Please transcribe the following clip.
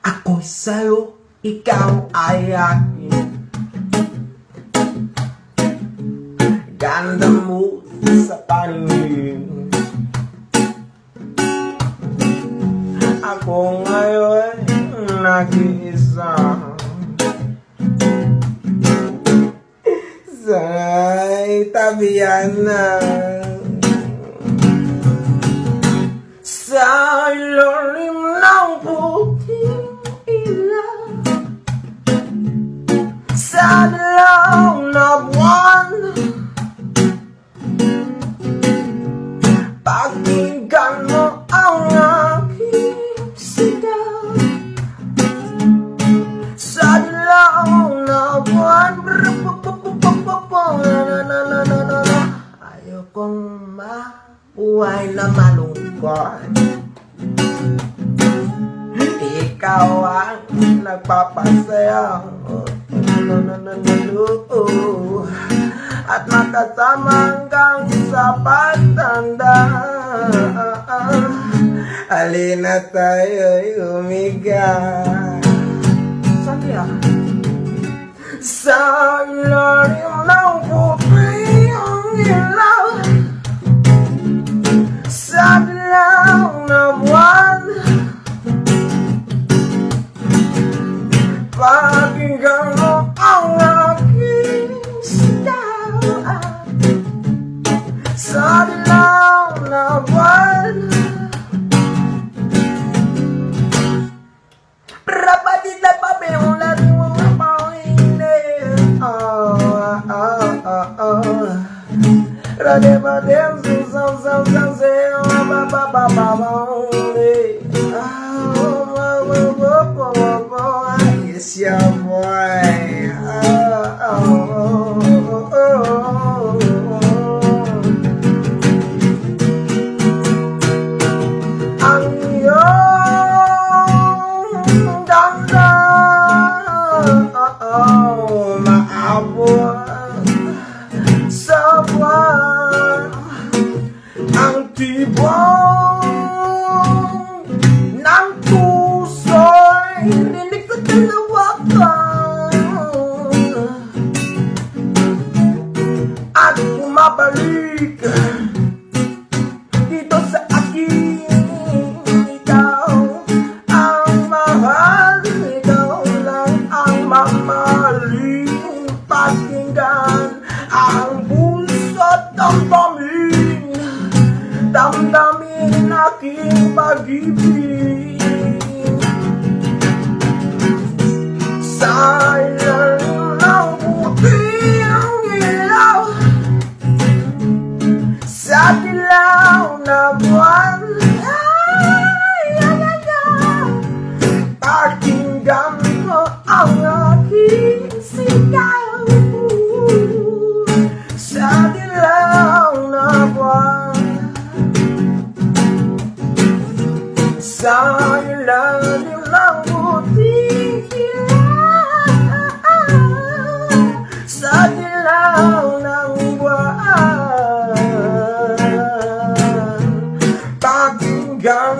Ako'y sa'yo, ikaw ay akin. Ganda mo sa paningin. Ako ngayon nag-iisa. Sana'y tabihan na. Sa ilalim ng puting mabuhay na malungkot? Ikaw ang nagpapasaya. At makasama hanggang sa pagtanda. Halina tayo'y humiga. Saan? Sa ilalim Starting out now one Rodeba Deus, zão, zão, zão, zão, babababababão, esse é o Ang tibong ng puso'y Rinig sa dalawa ka At bumabalik dito sa akin Ikaw. Ang mahal Ikaw lang ang mamahalin. Pakinggan Sa dilaw na buwan. Ay, ay Pakinggan mo ang aking sigaw. Sa dilaw na buwan. Sa ilalim God.